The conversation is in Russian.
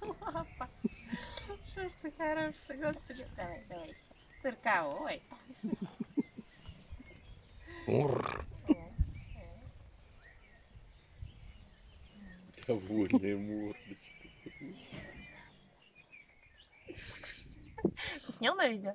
Лапа. Что ж ты хорош ты, господи. Давай, давай еще. Цирковой. Мур. Довольная мордочка. Ты снял на видео?